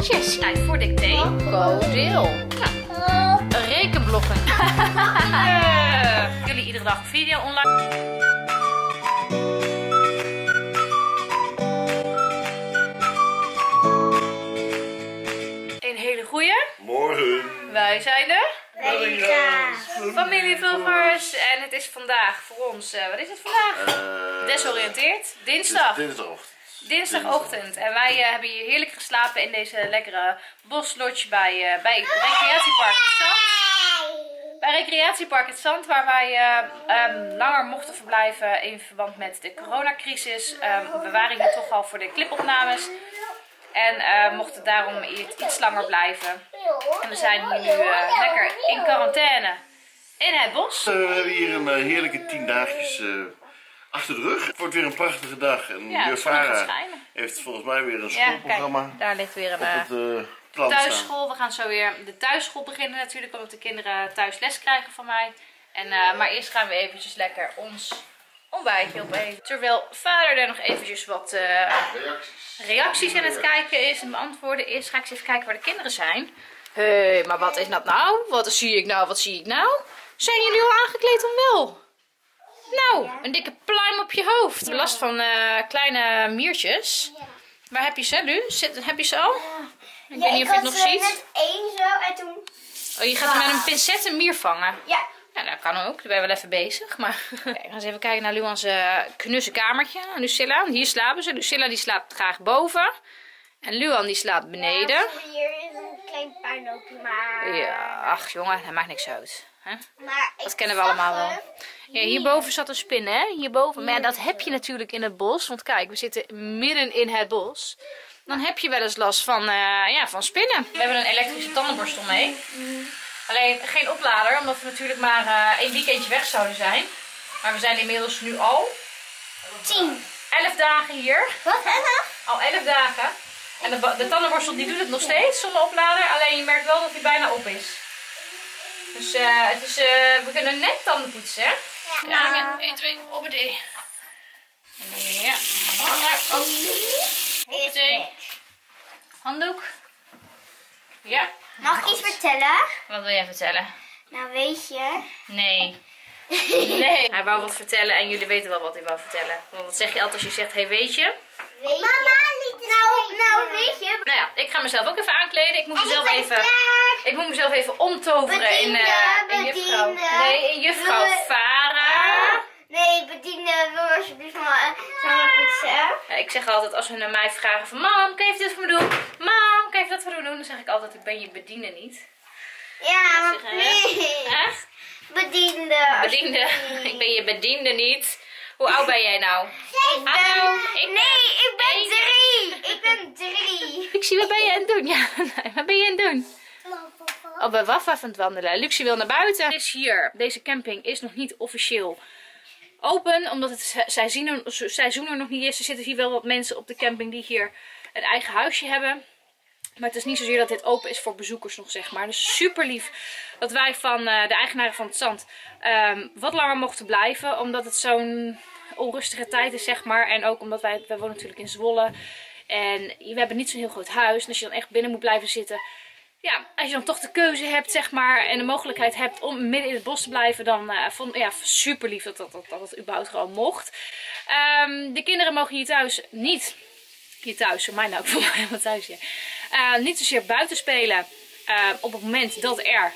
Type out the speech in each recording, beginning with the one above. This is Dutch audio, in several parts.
Potjes. Tijd voor dicté. Een rekenbloggen. Eh, Jullie iedere dag video online. Een hele goeie. Morgen. Wij zijn de Vega. familievloggers. En het is vandaag voor ons, eh, wat is het vandaag? Uh, Desoriënteerd. Dinsdag. Dinsdagochtend. Dinsdagochtend. En wij eh, hebben hier heerlijk geslapen in deze lekkere boslodge bij, eh, bij Recreatiepark het Zand. Bij Recreatiepark het Zand, waar wij eh, ehm, langer mochten verblijven in verband met de coronacrisis. Ehm, we waren hier toch al voor de clipopnames. En mochten daarom iets, langer blijven. En we zijn nu lekker in quarantaine in het bos. We hebben hier een heerlijke tien dagjes achter de rug. Het wordt weer een prachtige dag. En Ja, ja, heeft volgens mij weer een Ja, schoolprogramma kijk, daar ligt weer een... op eh, het eh, staan. thuisschool. We gaan zo weer de thuisschool beginnen natuurlijk, omdat de kinderen thuis les krijgen van mij. En, eh, maar eerst gaan we eventjes lekker ons ontbijtje opeten. Terwijl vader er nog eventjes wat eh, Reacties. reacties aan het kijken is en beantwoorden is, ga ik eens even kijken waar de kinderen zijn. Hé, hey, maar wat is dat nou? Wat zie ik nou? Wat zie ik nou? Zijn jullie al aangekleed om wel? Nou, een dikke pluim op je hoofd. Last van eh, kleine miertjes. Waar heb je ze nu? Zit, heb je ze al? Ik weet niet of je het nog ziet. net één zo en toen... Oh, je gaat met een pincet een mier vangen. Ja. Ja, dat kan ook. Daar ben je wel even bezig. Maar Kijk, we gaan eens even kijken naar Luan's eh, knusse kamertje. Lucilla, hier slapen ze. Lucilla die slaapt graag boven. En Luan die slaapt beneden. Hier is een klein puinhoopje, maar... Ja, ach jongen, dat maakt niks uit. Hè? Maar Dat kennen we allemaal wel. Ja, hierboven zat een spin, hè? Hierboven. Maar ja, dat heb je natuurlijk in het bos. Want kijk, we zitten midden in het bos. Dan heb je wel eens last van, eh, ja, van spinnen. We hebben een elektrische tandenborstel mee. Alleen geen oplader, omdat we natuurlijk maar eh één weekendje weg zouden zijn. Maar we zijn inmiddels nu al Tien. 11 dagen hier. Wat? Al 11 dagen. En de, de tandenborstel die doet het nog steeds zonder oplader. Alleen je merkt wel dat hij bijna op is. Dus eh, het is, eh, we kunnen net tanden poetsen, hè? Ja, 1, 2, op het E. Ja, handdoek. Ja. Mag ik iets vertellen? Wat wil jij vertellen? Nou, weet je... Nee. Nee. Hij wou wat vertellen en jullie weten wel wat hij wou vertellen. Want wat zeg je altijd als je zegt, hey weet je? Weet Mama liet Nou, nou, weet je... Nou ja, ik ga mezelf ook even aankleden. Ik moet mezelf even... Ik moet mezelf even omtoveren in, eh in juffrouw. Nee, in juffrouw Farah. Nee, bediende, wil alsjeblieft maar eh, samen poetsen. Ja, ik zeg altijd als ze naar mij vragen van mam, kan je even dit voor me doen? Mam, kan je even dat voor me doen? Dan zeg ik altijd, ik ben je bediende niet. Ja, maar please. Echt? Bediende. Bediende. Ik ben je bediende niet. Hoe oud ben jij nou? Ik ben... Hallo, ik ben- Nee, ik ben ik- drie. Ik ben drie. Luxie, wat ben je aan het doen? Ja, nee, wat ben je aan het doen? Op een waf aan het wandelen. Luxie wil naar buiten. Het is hier. Deze camping is nog niet officieel open. Omdat het seizoen seizoen er nog niet is. Er zitten hier wel wat mensen op de camping die hier een eigen huisje hebben. Maar het is niet zozeer dat dit open is voor bezoekers nog, zeg maar. Dus super lief dat wij van eh, de eigenaren van het zand ehm, wat langer mochten blijven. Omdat het zo'n onrustige tijd is, zeg maar. En ook omdat wij, wij wonen natuurlijk in Zwolle. En we hebben niet zo'n heel groot huis. En als je dan echt binnen moet blijven zitten. Ja, als je dan toch de keuze hebt, zeg maar. En de mogelijkheid hebt om midden in het bos te blijven. Dan eh vond ja, super lief dat dat, dat, dat het überhaupt gewoon mocht. Ehm, de kinderen mogen hier thuis niet hier thuis, voor mij nou ook voor mij helemaal thuis hier. Eh, niet zozeer buiten spelen eh, op het moment dat er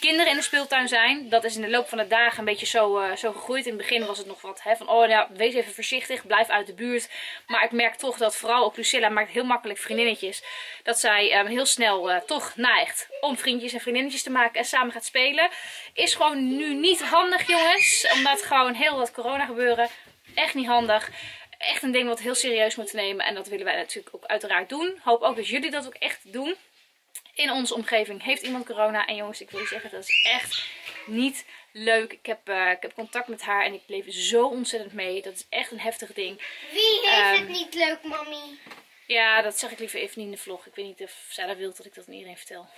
kinderen in de speeltuin zijn. Dat is in de loop van de dagen een beetje zo, eh, zo gegroeid. In het begin was het nog wat hè, van, oh ja, wees even voorzichtig, blijf uit de buurt. Maar ik merk toch dat vooral ook Lucilla maakt heel makkelijk vriendinnetjes. Dat zij eh, heel snel eh, toch neigt om vriendjes en vriendinnetjes te maken en samen gaat spelen. Is gewoon nu niet handig jongens, omdat gewoon heel wat corona gebeuren. Echt niet handig echt een ding wat heel serieus moeten nemen. En dat willen wij natuurlijk ook uiteraard doen. Hoop ook dat jullie dat ook echt doen. In onze omgeving heeft iemand corona. En jongens, ik wil je zeggen, dat is echt niet leuk. Ik heb, eh, ik heb contact met haar en ik bleef zo ontzettend mee. Dat is echt een heftig ding. Wie heeft Ehm, het niet leuk, mami? Ja, dat zeg ik liever even niet in de vlog. Ik weet niet of zij dat wil dat ik dat aan iedereen vertel.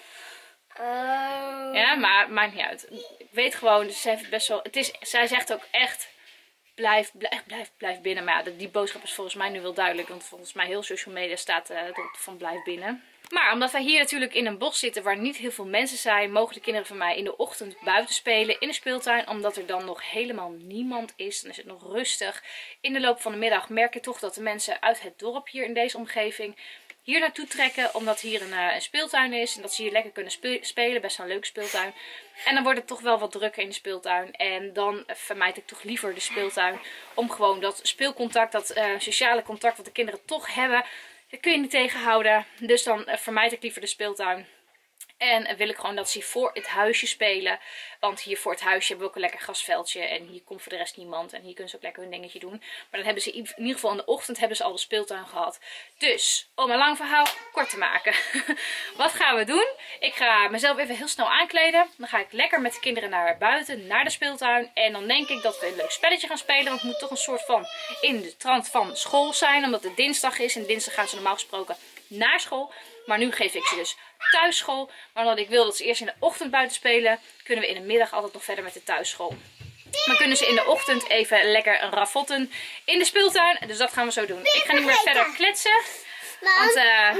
Oh. Ja, maar maakt niet uit. Ik weet gewoon, dus zij heeft best wel. Het is, zij zegt ook echt blijf, blijf, blijf, blijf binnen. Maar ja, die boodschap is volgens mij nu wel duidelijk. Want volgens mij heel social media staat uh, erop van blijf binnen. Maar omdat wij hier natuurlijk in een bos zitten waar niet heel veel mensen zijn, mogen de kinderen van mij in de ochtend buiten spelen in de speeltuin. Omdat er dan nog helemaal niemand is. Dan is het nog rustig. In de loop van de middag merk je toch dat de mensen uit het dorp hier in deze omgeving hier naartoe trekken. Omdat hier een, uh, een speeltuin is. En dat ze hier lekker kunnen spe spelen. Best wel een leuke speeltuin. En dan wordt het toch wel wat drukker in de speeltuin. En dan vermijd ik toch liever de speeltuin. Om gewoon dat speelcontact, dat uh, sociale contact wat de kinderen toch hebben. Dat kun je niet tegenhouden. Dus dan uh, vermijd ik liever de speeltuin. En wil ik gewoon dat ze voor het huisje spelen. Want hier voor het huisje hebben we ook een lekker grasveldje. En hier komt voor de rest niemand. En hier kunnen ze ook lekker hun dingetje doen. Maar dan hebben ze in ieder geval in de ochtend hebben ze al de speeltuin gehad. Dus, om een lang verhaal kort te maken. Wat gaan we doen? Ik ga mezelf even heel snel aankleden. Dan ga ik lekker met de kinderen naar buiten, naar de speeltuin. En dan denk ik dat we een leuk spelletje gaan spelen. Want het moet toch een soort van in de trant van school zijn. Omdat het dinsdag is. En dinsdag gaan ze normaal gesproken naar school. Maar nu geef ik ze dus thuisschool. Maar omdat ik wil dat ze eerst in de ochtend buiten spelen, kunnen we in de middag altijd nog verder met de thuisschool. Maar kunnen ze in de ochtend even lekker ravotten in de speeltuin. Dus dat gaan we zo doen. Ik ga niet meer verder kletsen. Want uh,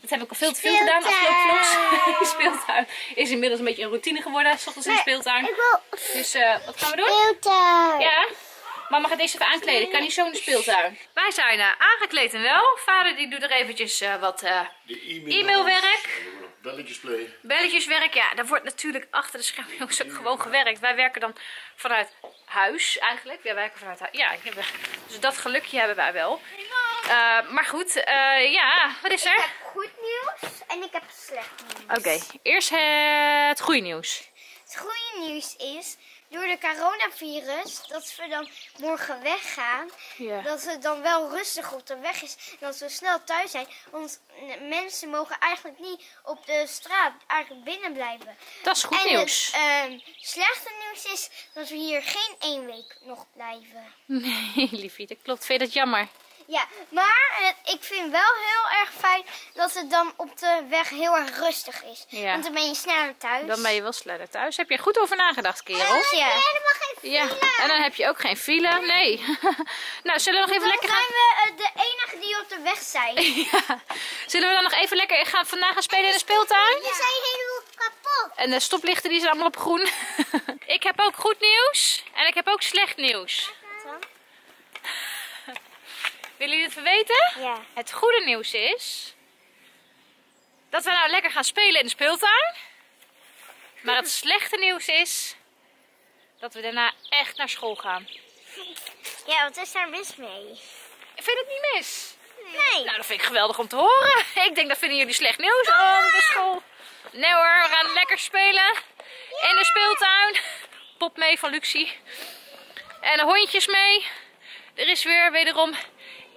dat heb ik al veel te veel gedaan afgelopen vlogs. De speeltuin is inmiddels een beetje een routine geworden. S ochtends in de speeltuin. Dus uh, wat gaan we doen? Speeltuin. Ja. Mama gaat deze even aankleden. Ik kan niet zo in de speeltuin. Wij zijn uh, aangekleed en wel. Vader die doet er eventjes uh, wat uh, e-mailwerk. E Belletjes play. Belletjeswerk, ja. Daar wordt natuurlijk achter de schermen ook gewoon gewerkt. Wij werken dan vanuit huis eigenlijk. Wij werken vanuit huis. Ja, dus dat gelukje hebben wij wel. maar goed, ja, wat is er? Ik heb goed nieuws en ik heb slecht nieuws. Oké, okay. eerst het goede nieuws. Het goede nieuws is door de coronavirus, dat we dan morgen weggaan, dat het dan wel rustig op de weg is en dat we snel thuis zijn. Want mensen mogen eigenlijk niet op de straat eigenlijk binnen blijven. Dat is goed en nieuws. Het uh, slechte nieuws is dat we hier geen één week nog blijven. Nee, liefie, dat klopt. Vind je dat jammer? Ja, maar ik vind wel heel erg fijn dat het dan op de weg heel erg rustig is. Ja. Want dan ben je sneller thuis. Dan ben je wel sneller thuis. Heb je er goed over nagedacht, kerel? Ja. ja. helemaal geen file. Ja, en dan heb je ook geen file. Nee. nou, zullen we nog even dan lekker gaan... zijn we uh, de enige die op de weg zijn. ja. Zullen we dan nog even lekker gaan, vandaag gaan spelen in de speeltuin? Die zijn helemaal kapot. En de stoplichten die zijn allemaal op groen. ik heb ook goed nieuws. En ik heb ook slecht nieuws. Willen jullie het weten? Ja. Het goede nieuws is dat we nou lekker gaan spelen in de speeltuin. Maar het slechte nieuws is dat we daarna echt naar school gaan. Ja, wat is daar mis mee? Ik vind het niet mis. Nee. Nou, dat vind ik geweldig om te horen. Ik denk dat vinden jullie slecht nieuws oh, de school. Nee hoor, we gaan lekker spelen in de speeltuin. Pop mee van Luxie. En de hondjes mee. Er is weer wederom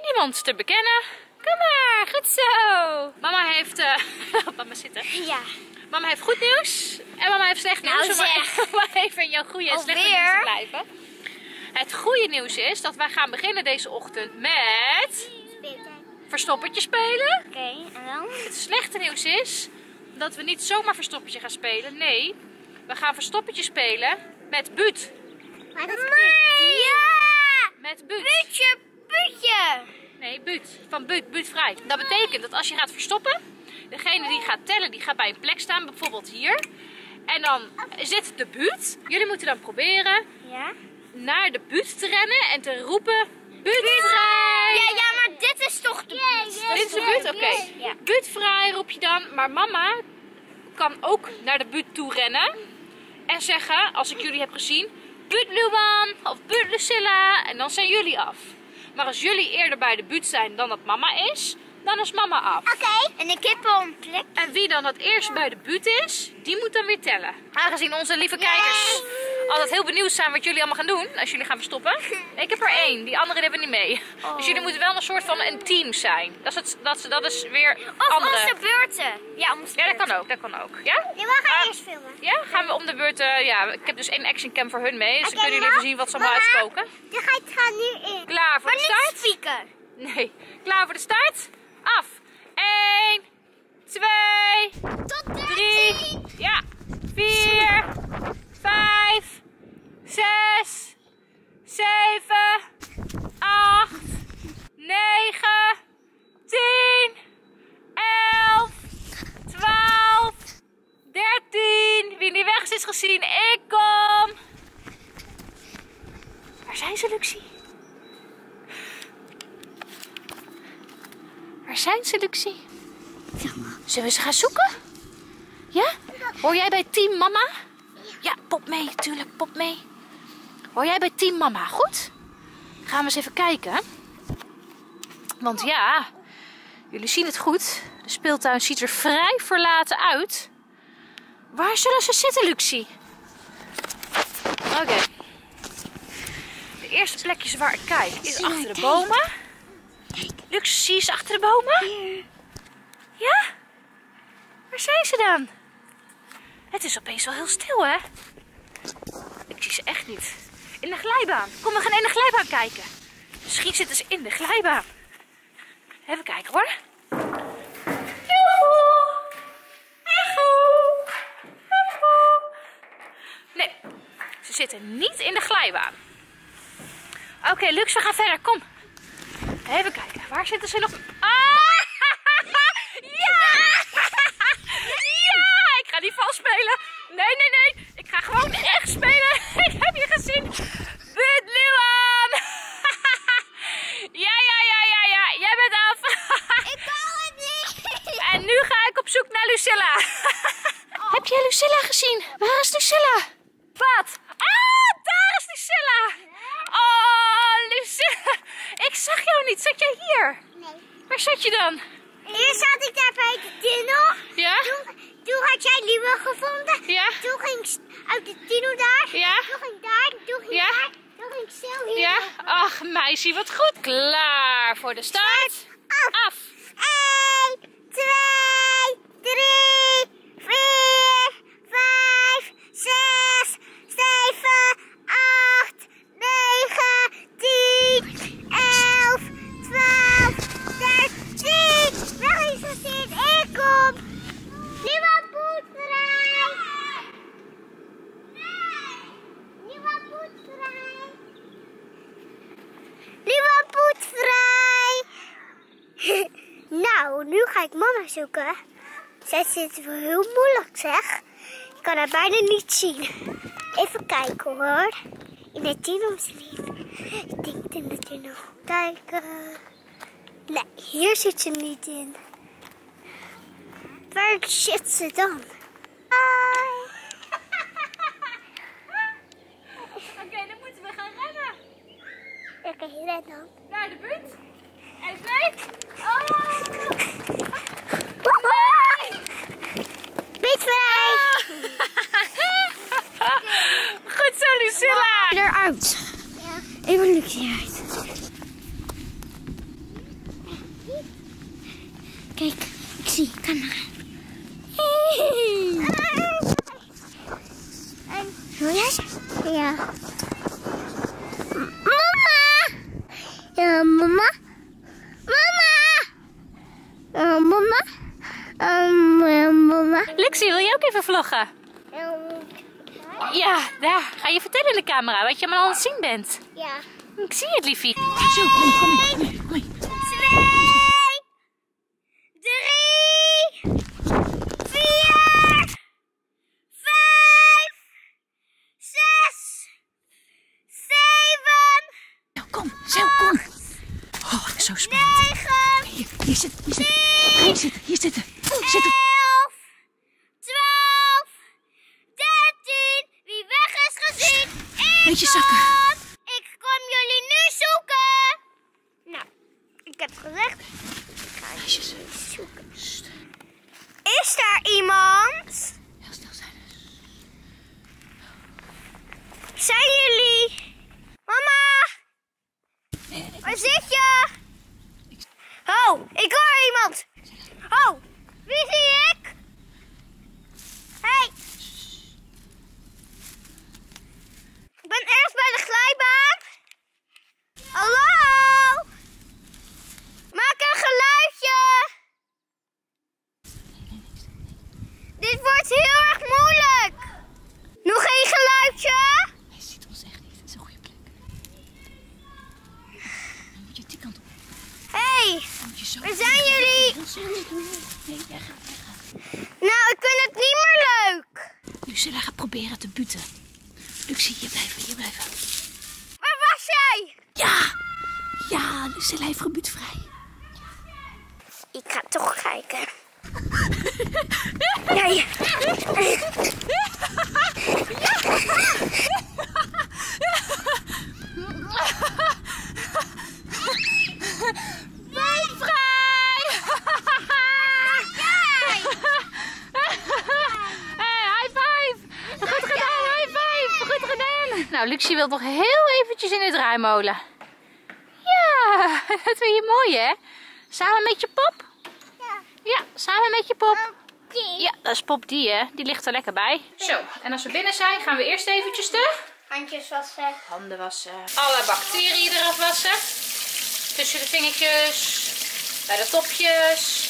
niemand te bekennen. Kom maar, goed zo. Mama heeft... Uh, mama zitten. Ja. Mama heeft goed nieuws en mama heeft slecht nieuws. Nou, zeg. maar even in jouw goede en slechte nieuws te blijven. Het goede nieuws is dat wij gaan beginnen deze ochtend met... Verstoppertje spelen. Oké, okay, en dan? Het slechte nieuws is dat we niet zomaar verstoppertje gaan spelen. Nee, we gaan verstoppertje spelen met Buut. Met Buut? Ja! Met Buut. Buutje, Buutje. Nee, buut. Van buut, buutvrij. Dat betekent dat als je gaat verstoppen, degene die gaat tellen, die gaat bij een plek staan, bijvoorbeeld hier. En dan zit de buurt. Jullie moeten dan proberen ja? naar de buurt te rennen en te roepen, buurtvrij! Ja, ja, maar dit is toch de buurt? Dit is de buurt? Oké. Okay. Ja. Buurtvrij roep je dan, maar mama kan ook naar de buurt toe rennen. En zeggen, als ik jullie heb gezien, buurt Luan of buurt Lucilla. En dan zijn jullie af. Maar als jullie eerder bij de buurt zijn dan dat mama is, dan is mama af. Oké, en ik heb al een plek. En wie dan het eerst bij de buurt is, die moet dan weer tellen. Aangezien onze lieve kijkers altijd heel benieuwd zijn wat jullie allemaal gaan doen als jullie gaan verstoppen. Ik heb er één, die anderen hebben niet mee. Oh. Dus jullie moeten wel een soort van een team zijn. Dat is, het, dat is, dat is weer Of andere. onze beurten. Ja, onze Ja, dat beurten. kan ook, dat kan ook. Ja? We gaan Ah. eerst filmen. Ja, gaan we om de beurt. eh, ja, ik heb dus één actioncam voor hun mee. Dus dan kunnen jullie even zien wat ze allemaal uitspoken. De geit gaat nu in. Klaar voor Maar de start? Nee. Klaar voor de start? Af. 1, 2, Tot de 3, ja, 4, 5, 6, 7, 8, 9, 10, 11, 12, 13. Wie die weg is, is gezien. Ik kom. Waar zijn ze, Luxie? Waar zijn ze, Luxie? Zullen we ze gaan zoeken? Ja? Hoor jij bij team mama? Ja, pop mee, tuurlijk, pop mee. Hoor jij bij team mama, goed? Gaan we eens even kijken. Want ja, jullie zien het goed. De speeltuin ziet er vrij verlaten uit. Waar zullen ze zitten, Luxie? Oké. De eerste plekjes waar ik kijk is achter de bomen. Lux, zie je ze achter de bomen? Ja? Waar zijn ze dan? Het is opeens wel heel stil, hè? Ik zie ze echt niet. In de glijbaan. Kom, we gaan in de glijbaan kijken. Misschien zitten ze in de glijbaan. Even kijken hoor. Joehoe! Echo! Echo! Nee, ze zitten niet in de glijbaan. Oké, Lux, we gaan verder. Kom. Even kijken. Waar zitten ze nog? Ah! Ja! Ja! Ik ga niet vals spelen. Nee, nee, nee. Ik ga gewoon echt spelen. Ik heb je gezien. Buut Luan! Ja, ja, ja, ja, ja. Jij bent af. Ik kan het niet. En nu ga ik op zoek naar Lucilla. Heb jij Lucilla gezien? Waar is Lucilla? Wat? Ah, daar is Lucilla. Oh, Lucilla. Ik zag jou niet. Zat jij hier? Nee. Waar zat je dan? Eerst zat ik daar bij de tunnel. Ja? Toen, toen had jij Liewe gevonden. Ja? Toen ging ik uit de tunnel daar. Ja? Toen ging ik daar. Toen ging ik Ja? daar. Toen ging ik zo hier. Ja? Ach, meisje, wat goed. Klaar voor de start. Af. Af. 1, 2, 3, 4, 5, 6, 7, 8, 9, 10, 11, 12, 13. Waar is het in? Ik kom. Nieuwe boerderij. Nieuwe boerderij. Nieuwe boerderij. nou, nu ga ik mama zoeken. Zij zit heel moeilijk, zeg. Ik kan haar bijna niet zien. Even kijken hoor. In de tunnel misschien. Ik denk in de tunnel. Kijken. Nee, hier zit ze niet in. Waar zit ze dan? Hi. Oké, dan moeten we gaan rennen. Oké, red dan. Naar de buurt. En twee. Oh. Beetje vrij. Goed zo, Lucilla. Eruit. Ja. Even Lucie uit. Kijk, ik zie camera. Wil jij? Ja. Mama! Ja, mama. Mama! Ja, mama. Um, ja, mama. Luxie, wil je ook even vloggen? Ja, daar. Ga je vertellen in de camera wat je allemaal aan het zien bent. Ja. Ik zie het, liefie. Zo, kom, kom, kom, kom. Twee, drie, vier, vijf, zes, zeven, Kom, Zel, kom. Oh, het is zo spannend. negen, Hier, hier zitten, hier zitten. Hier zitten, hier zitten. Zitten. elf, twaalf, dertien. Wie weg is gezien, ik Beetje zakken. Ik kom jullie nu zoeken. Nou, ik heb gezegd, ik ga zoeken. Is daar iemand? heel stil zijn. Zijn jullie? Mama! Waar zit je? Oh, ik hoor iemand. Oh, wie zie ik? Hey. Ik ben ergens bij de glijbaan. Hallo? Maak een geluidje. Dit wordt heel erg moeilijk. Nog één geluidje. Hij ziet ons echt niet. Het is een goede plek. niet die kant op. Hé, hey, waar zijn jullie? Nee, jij gaat, jij gaat. Nou, ik vind het niet meer leuk. Lucilla gaat proberen te buten. Luxie, hier blijven, hier blijven. Waar was jij? Ja! Ja, Lucilla heeft gebuutvrij. Ik ga toch kijken. Nee. Buitvrij! Hey, high five! Goed gedaan, high five! Goed gedaan! Nou, Luxie wil nog heel eventjes in de draaimolen. Ja, dat vind je mooi hè? Samen met je pop? Ja. Ja, samen met je pop. Ja, dat is pop die hè. Die ligt er lekker bij. Zo, en als we binnen zijn gaan we eerst eventjes de Handjes wassen. handen wassen. Alle bacteriën eraf wassen. Tussen de vingertjes. Bij de topjes.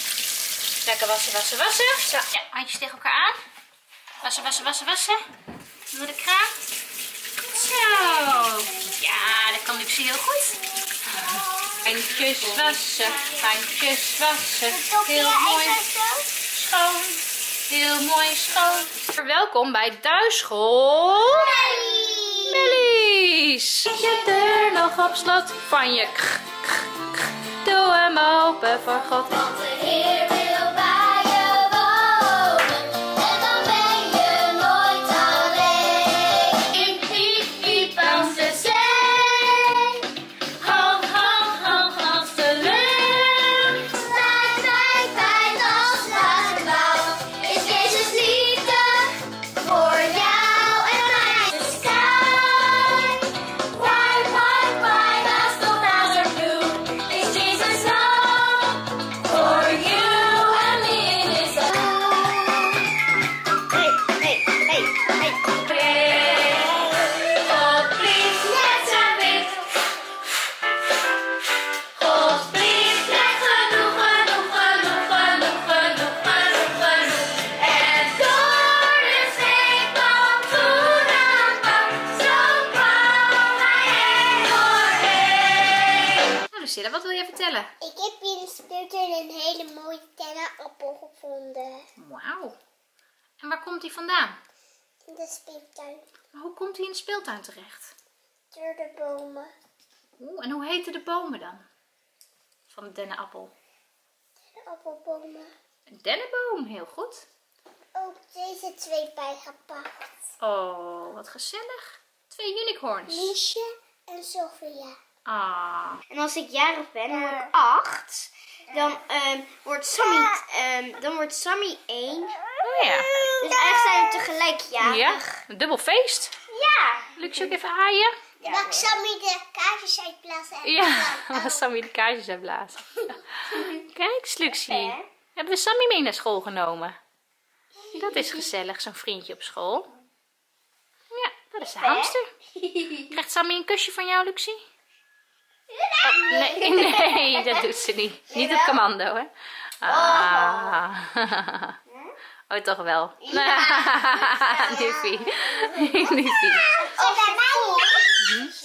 Lekker wassen, wassen, wassen. Zo, ja, handjes tegen elkaar aan. Wassen, wassen, wassen, wassen. Door de kraan. Zo. Ja, dat kan Luxie heel goed. Handjes wassen, handjes wassen. Heel mooi schoon. Heel mooi schoon. Welkom bij Thuisschool. Melis. Je deur nog op slot van je k. Doe hem open voor God. Wauw. En waar komt hij vandaan? In de speeltuin. Maar hoe komt hij in de speeltuin terecht? Door de bomen. Oeh, en hoe heten de bomen dan? Van de dennenappel. De appelbomen. Een dennenboom, heel goed. Ook deze twee bijgepakt. Oh, wat gezellig. Twee unicorns. Liesje en Sophia. Ah. En als ik jarig ben, dan word ik acht. Dan ehm, wordt Sammy, ehm, dan wordt Sammy één. Oh ja. Dus eigenlijk zijn we tegelijk jarig. Ja, een dubbel feest. Ja. Lukt je ook even haaien? Mag Sammy de kaartjes uitblazen? Ja, als Sammy de kaartjes heeft blazen. Kijk, Sluxie. Hebben we Sammy mee naar school genomen? Dat is gezellig, zo'n vriendje op school. Ja, dat is de hamster. Krijgt Sammy een kusje van jou, Luxie? Oh, nee, nee, dat doet ze niet. Niet op commando, hè? Ah. Oh, toch wel. Nuffie.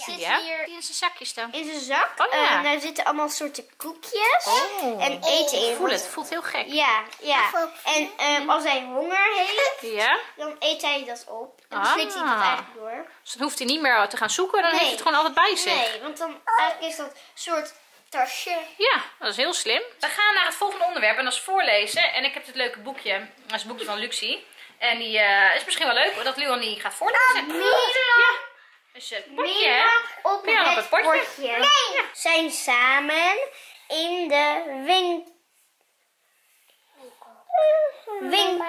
Ja? hier In zijn zakjes dan. in zijn zak. Oh, ja. En daar zitten allemaal soorten koekjes. Oh. En eten in. Voel het, voelt heel gek. Ja, ja. En ehm, als hij honger heeft, Ja? dan eet hij dat op. En dan Ah. slikt hij dat eigenlijk door. Dus dan hoeft hij niet meer te gaan zoeken, dan heeft hij het gewoon altijd bij zich. Nee, want dan eigenlijk is dat een soort tasje. Ja, dat is heel slim. We gaan naar het volgende onderwerp en dat is voorlezen. En ik heb dit leuke boekje, dat is het boekje van Luxie. En die eh, is misschien wel leuk dat Leonie gaat voorlezen. Ja, het potje, hè? op Ja, het het potje. bordje. Zijn samen in de win... winkel.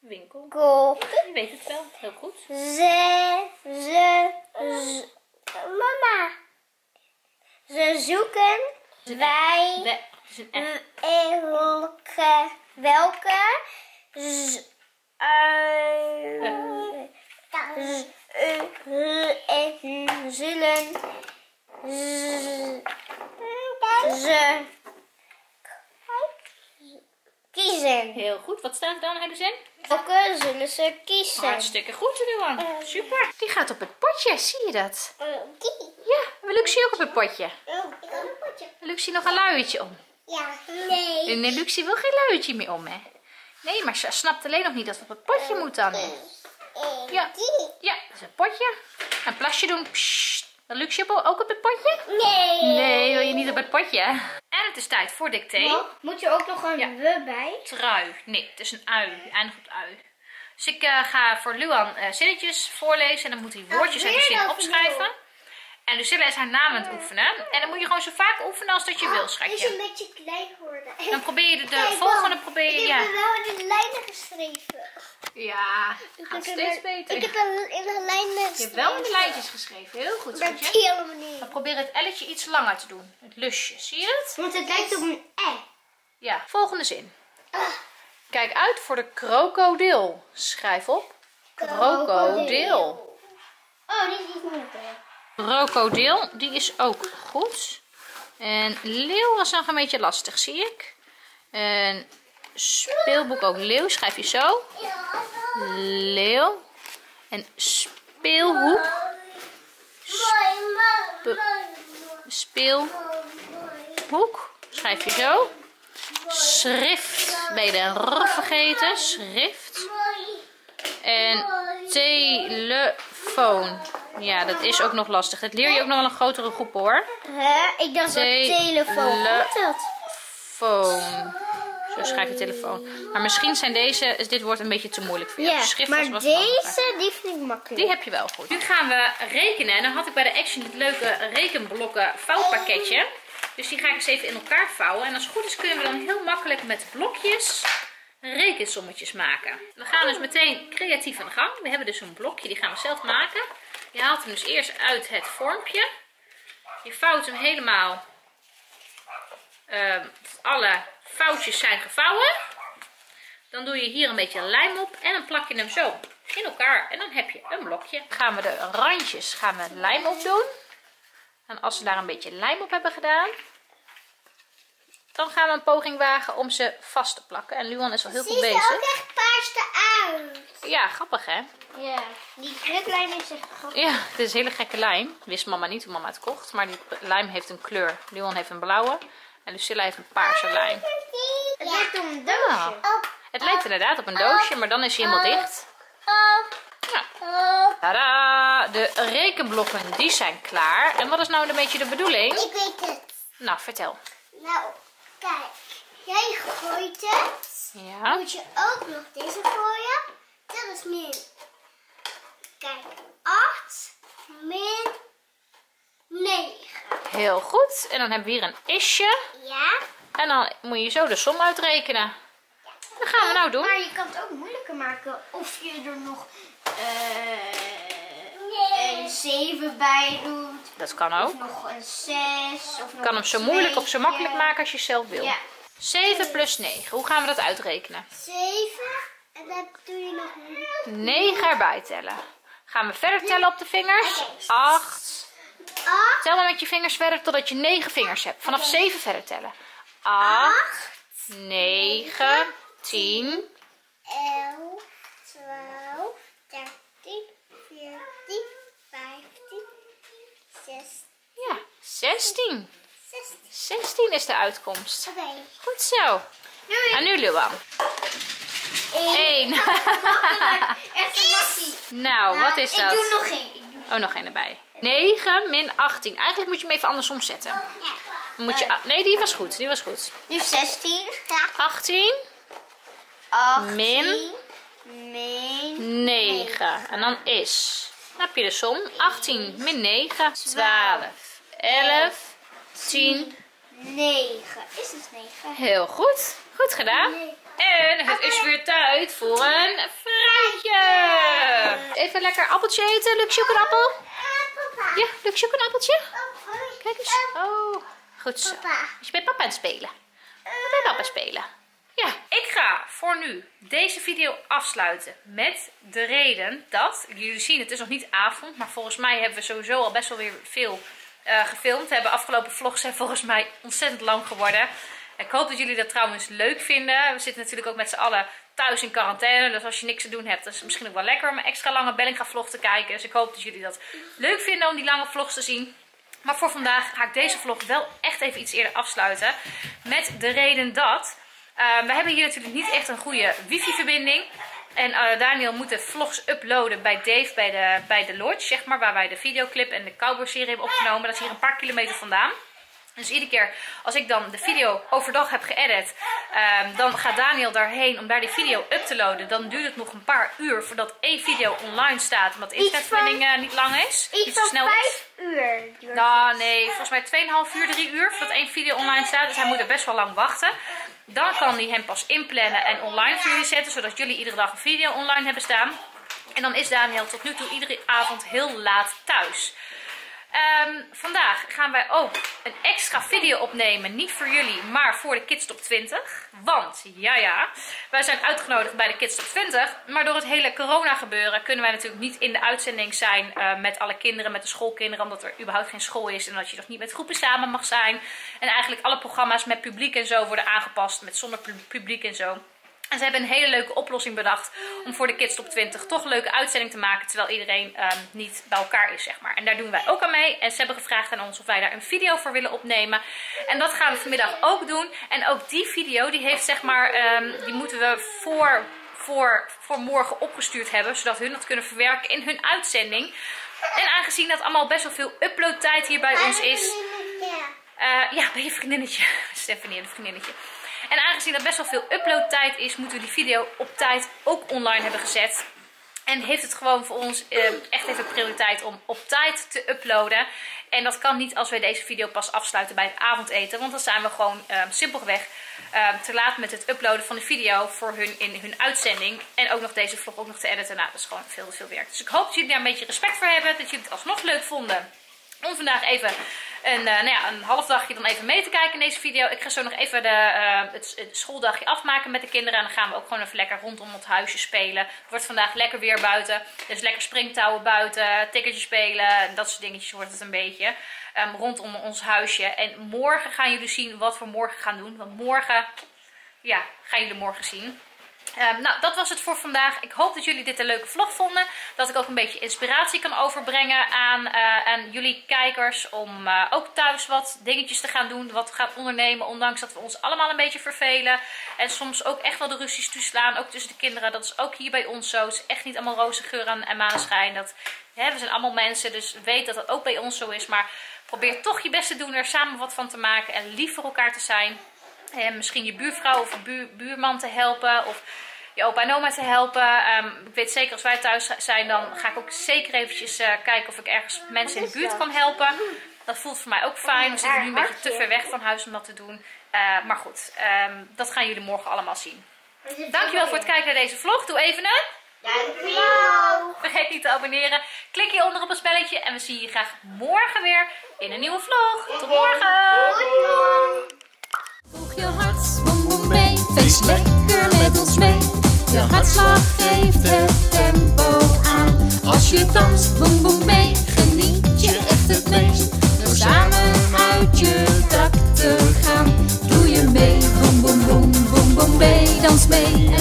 Winkel. Je weet het wel, heel goed. Ze, ze, z- mama. Ze zoeken wij een echt. welke, welke, z, eh, z- eh, en zullen z- ze kiezen. Heel goed. Wat staat er dan uit de zin? Welke zullen ze kiezen? Hartstikke goed, Luan. Super. Die gaat op het potje, zie je dat? Die. Ja, we Wil Luxie ook op het potje? Oh, ik een potje. Luxie nog een luiertje om? Ja, nee. Nee, Luxie wil geen luiertje meer om, hè? Nee, maar ze snapt alleen nog niet dat het op het potje moet dan. Ja. Ja, dat is een potje. Een plasje doen. Psst. Wil Luxie ook op het potje? Nee. Nee, wil je niet op het potje? En het is tijd voor dicté. Moet er ook nog een Ja. we bij? Trui. Nee, het is een ui. Die eindigt op ui. Dus ik eh, ga voor Luan eh, zinnetjes voorlezen. En dan moet hij woordjes uit de zin opschrijven. En Lucilla is haar naam aan het oefenen. En dan moet je gewoon zo vaak oefenen als dat je wil, is schatje. een beetje klein geworden. Dan probeer je de, de Kijk, volgende probeer je, Ik ja. heb er wel de lijnen geschreven. Ja, Ik gaat steeds er- beter. Ik heb er in de lijnen Je hebt wel met lijntjes geschreven. Heel goed, schatje. Dan probeer het elletje iets langer te doen. Het lusje, zie je het? Want het lijkt op een e. Ja, volgende zin. Kijk uit voor de krokodil. Schrijf op. Krokodil. Oh, die is niet moeilijk. Krokodil, die is ook goed. En leeuw was nog een beetje lastig, zie ik. En speelboek ook leeuw, schrijf je zo. Leeuw. En speelhoek, speelhoek, schrijf je zo. Schrift, ben je de r vergeten, schrift. En telefoon. Ja, dat is ook nog lastig. Dat leer je ook nog wel een grotere groep hoor. Hè? Ik dacht dat Tele- telefoon. Wat is dat? Phone. Zo schrijf je telefoon. Maar misschien zijn deze, is dit woord een beetje te moeilijk voor jou. Ja, Schrift maar was deze, die vind ik makkelijk. Die heb je wel goed. Nu gaan we rekenen. En dan had ik bij de Action dit leuke rekenblokken vouwpakketje. Dus die ga ik eens even in elkaar vouwen. En als het goed is kunnen we dan heel makkelijk met blokjes rekensommetjes maken. We gaan dus meteen creatief aan de gang. We hebben dus een blokje, die gaan we zelf maken. Je haalt hem dus eerst uit het vormpje. Je vouwt hem helemaal. ehm, alle foutjes zijn gevouwen. Dan doe je hier een beetje lijm op en dan plak je hem zo in elkaar. En dan heb je een blokje. Gaan we de randjes gaan we lijm op doen. En als we daar een beetje lijm op hebben gedaan, dan gaan we een poging wagen om ze vast te plakken. En Luan is al heel goed Ziet er bezig. ook echt paars uit. Ja, grappig hè? Ja, die kruklijn is echt grappig. Ja, het is een hele gekke lijm. Wist mama niet hoe mama het kocht. Maar die lijm heeft een kleur. Luan heeft een blauwe. En Lucilla heeft een paarse lijm. Het lijkt op een doosje. Het lijkt inderdaad op een doosje, maar dan is hij helemaal dicht. Ja. Tada! De rekenblokken die zijn klaar. En wat is nou een beetje de bedoeling? Ik weet het. Nou, vertel. Nou, kijk. Jij gooit het. Ja. Moet je ook nog deze gooien. Dat is min. Kijk, 8 min 9. Heel goed. En dan hebben we hier een isje. Ja. En dan moet je zo de som uitrekenen. Dat gaan we nou doen. Maar je kan het ook moeilijker maken. Of je er nog eh, een 7 bij doet. Dat kan Of ook. nog een 6. Of nog kan hem zo moeilijk of zo makkelijk maken als je zelf wil. Ja. 7 plus 9. Hoe gaan we dat uitrekenen? 7. En dan doe je nog 9 erbij tellen. Gaan we verder tellen op de vingers? 8. 8. Tel maar met je vingers verder totdat je 9 vingers hebt. Vanaf 7 verder tellen. 8, 9, 10, 11, 12, 13, 14, 15, 16, ja, 16. 16. 16 is de uitkomst. Oké. Goed zo. En nu Luan. 1. Echt een nou, wat is Ik dat? doe nog één. Ik Oh, nog één erbij. 9 min 18. Eigenlijk moet je hem even andersom zetten. Dan moet je, nee, die was goed. Die was goed. Nu 16. 18 18. Min? Min. 9. En dan is. Dan heb je de som. 18 min 9. 12. 11. 10. 9. Is het 9? Heel goed. Goed gedaan. En het is weer tijd voor een fruitje. Even lekker appeltje eten. Een appel. Papa. Ja, een appeltje. Oh. Kijk eens. Oh, goed zo. Papa. Je bent papa aan het spelen. Je bent papa spelen. Ja, ik ga voor nu deze video afsluiten met de reden dat, jullie zien het is nog niet avond, maar volgens mij hebben we sowieso al best wel weer veel eh, gefilmd. We hebben afgelopen vlogs zijn volgens mij ontzettend lang geworden. Ik hoop dat jullie dat trouwens leuk vinden. We zitten natuurlijk ook met z'n allen thuis in quarantaine. Dus als je niks te doen hebt, is het misschien ook wel lekker om een extra lange Bellinga vlog te kijken. Dus ik hoop dat jullie dat leuk vinden om die lange vlogs te zien. Maar voor vandaag ga ik deze vlog wel echt even iets eerder afsluiten. Met de reden dat... eh, we hebben hier natuurlijk niet echt een goede wifi-verbinding. En eh, Daniel moet de vlogs uploaden bij Dave bij de, bij de lodge, zeg maar. Waar wij de videoclip en de cowboy-serie hebben opgenomen. Dat is hier een paar kilometer vandaan. Dus iedere keer als ik dan de video overdag heb geëdit, ehm, dan gaat Daniel daarheen om daar die video up te loaden. Dan duurt het nog een paar uur voordat één video online staat, omdat de internetverbinding eh, niet lang is. Iets niet zo van snel is. vijf uur. duurt Nou, nee, volgens mij 2,5 uur, 3 uur voordat één video online staat. Dus hij moet er best wel lang wachten. Dan kan hij hem pas inplannen en online voor jullie zetten, zodat jullie iedere dag een video online hebben staan. En dan is Daniel tot nu toe iedere avond heel laat thuis. Ehm, vandaag gaan wij ook een extra video opnemen. Niet voor jullie, maar voor de Kids Top 20. Want, ja ja, wij zijn uitgenodigd bij de Kids Top 20. Maar door het hele corona gebeuren kunnen wij natuurlijk niet in de uitzending zijn eh, met alle kinderen, met de schoolkinderen. Omdat er überhaupt geen school is en dat je nog niet met groepen samen mag zijn. En eigenlijk alle programma's met publiek en zo worden aangepast. Met zonder pu- publiek en zo. En ze hebben een hele leuke oplossing bedacht om voor de Kids Top 20 toch een leuke uitzending te maken. Terwijl iedereen ehm, niet bij elkaar is, zeg maar. En daar doen wij ook aan mee. En ze hebben gevraagd aan ons of wij daar een video voor willen opnemen. En dat gaan we vanmiddag ook doen. En ook die video, die heeft zeg maar, ehm, die moeten we voor, voor, voor morgen opgestuurd hebben. Zodat hun dat kunnen verwerken in hun uitzending. En aangezien dat allemaal best wel veel uploadtijd hier bij ons is... Eh, ja, bij je vriendinnetje. Stephanie en het vriendinnetje. En aangezien dat best wel veel uploadtijd is, moeten we die video op tijd ook online hebben gezet. En heeft het gewoon voor ons eh, echt even prioriteit om op tijd te uploaden. En dat kan niet als wij deze video pas afsluiten bij het avondeten. Want dan zijn we gewoon eh, simpelweg eh, te laat met het uploaden van de video voor hun in hun uitzending. En ook nog deze vlog ook nog te editen. Nou, dat is gewoon veel veel werk. Dus ik hoop dat jullie daar een beetje respect voor hebben. Dat jullie het alsnog leuk vonden om vandaag even een, eh, nou ja, een half dagje dan even mee te kijken in deze video. Ik ga zo nog even de, eh, het, schooldagje afmaken met de kinderen. En dan gaan we ook gewoon even lekker rondom het huisje spelen. Het wordt vandaag lekker weer buiten. Dus lekker springtouwen buiten, tikkertjes spelen. En dat soort dingetjes wordt het een beetje. ehm, rondom ons huisje. En morgen gaan jullie zien wat we morgen gaan doen. Want morgen, ja, gaan jullie morgen zien. Ehm, nou, dat was het voor vandaag. Ik hoop dat jullie dit een leuke vlog vonden. Dat ik ook een beetje inspiratie kan overbrengen aan, eh, aan jullie kijkers. Om eh, ook thuis wat dingetjes te gaan doen. Wat gaan ondernemen. Ondanks dat we ons allemaal een beetje vervelen. En soms ook echt wel de ruzies toeslaan. Ook tussen de kinderen. Dat is ook hier bij ons zo. Het is echt niet allemaal roze geur en, en maneschijn. Dat, we zijn allemaal mensen. Dus weet dat dat ook bij ons zo is. Maar probeer toch je best te doen. Er samen wat van te maken. En lief voor elkaar te zijn. En misschien je buurvrouw of een buur, buurman te helpen. Of je opa en oma te helpen. Ehm, ik weet zeker als wij thuis zijn, dan ga ik ook zeker eventjes eh, kijken of ik ergens mensen in de buurt kan helpen. Dat voelt voor mij ook fijn. We zitten nu een beetje te ver weg van huis om dat te doen. Eh, maar goed, ehm, dat gaan jullie morgen allemaal zien. Dankjewel voor het kijken naar deze vlog. Doe even een. Dankjewel. Vergeet niet te abonneren. Klik hieronder op het spelletje. En we zien je graag morgen weer in een nieuwe vlog. Tot morgen! Volg je hart, boem boem mee. Feest lekker met ons mee. Je hartslag geeft het tempo aan. Als je danst, boem boem mee. Geniet je echt het meest. Door samen uit je dak te gaan. Doe je mee, boem boem boem boem boem mee. Dans mee.